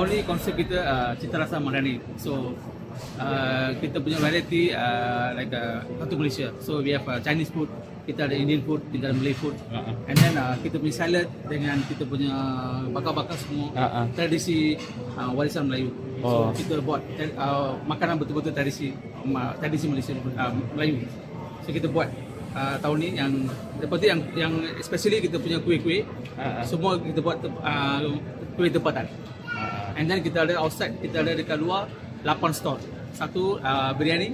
tahun ni konsep kita uh, cita rasa Madani. So uh, kita punya variety uh, like uh, satu Malaysia. So we have uh, Chinese food, kita ada Indian food, kita ada Malay food. Uh-uh. And then uh, kita punya salad dengan kita punya bakar-bakar semua Uh-uh. tradisi uh, warisan Melayu. Oh. So kita buat uh, makanan betul-betul tradisi tradisi Malaysia uh, Melayu. So kita buat uh, tahun ni yang seperti yang yang especially kita punya kuih-kuih Uh-uh. semua kita buat uh, kuih tempatan. And then kita ada outside, kita ada dekat luar 8 store. Satu uh, biryani,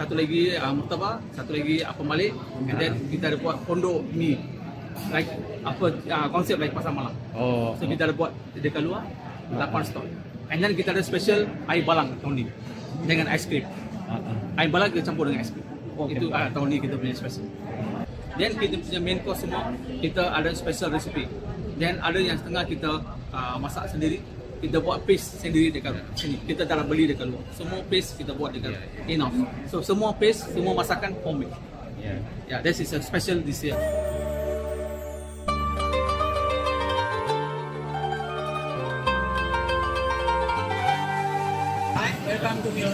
satu lagi uh, murtabak, satu lagi apa malik. And then kita ada buat pondok mi. Like apa uh, konsep like pasar malam. Oh. So kita ada buat dekat luar 8 store. And then kita ada special air balang tahun ni dengan ice cream. Uh-uh. Air balang kita campur dengan ice cream. Okay. Itu uh, tahun ni kita punya special. Then kita punya main course semua kita ada special recipe. Then ada yang setengah kita uh, masak sendiri. Kita buat paste sendiri dekat sini. Kita tak nak beli dekat luar. Semua paste kita buat dekat in-house. So semua paste, semua masakan homemade. Yeah. Yeah, this is a special this year. Hi, welcome to Mio